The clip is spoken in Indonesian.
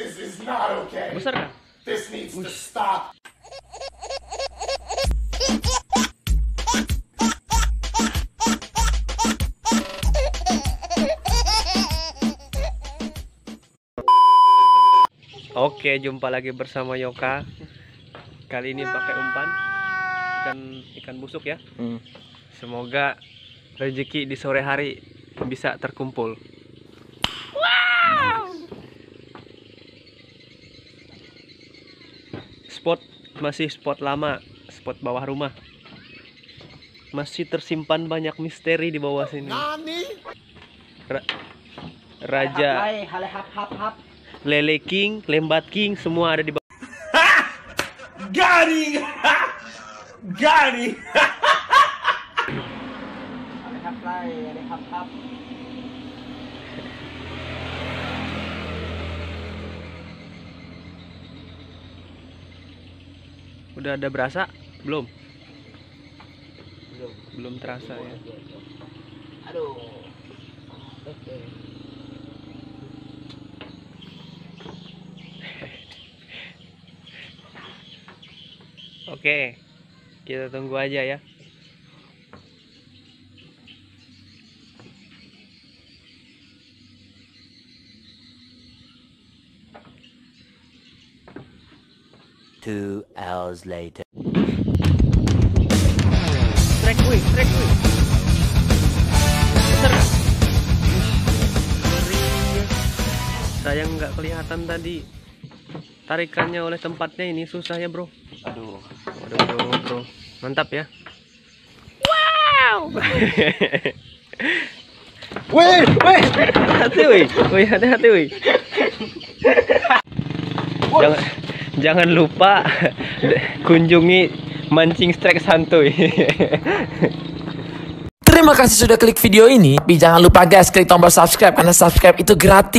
This is not okay. Besar kan? This needs to stop. Oke, jumpa lagi bersama Yoka. Kali ini pakai umpan ikan ikan busuk ya. Semoga rezeki di sore hari bisa terkumpul. Spot masih spot lama, spot bawah rumah. Masih tersimpan banyak misteri di bawah sini. Ra- Raja Lele King, Lembat King, semua ada di bawah. Got him! Udah ada berasa? Belum. Belum terasa ya. Aduh. Oke. Kita tunggu aja ya. Two hours later. Sayang nggak kelihatan tadi. Tarikannya oleh tempatnya ini susah ya bro. Aduh. Waduh bro, bro. Mantap ya. Wow. Wih, wih. hati wih, wih hati-hati wih. Jangan jangan lupa kunjungi mancing strike santuy. Terima kasih sudah klik video ini. Tapi jangan lupa guys, klik tombol subscribe karena subscribe itu gratis.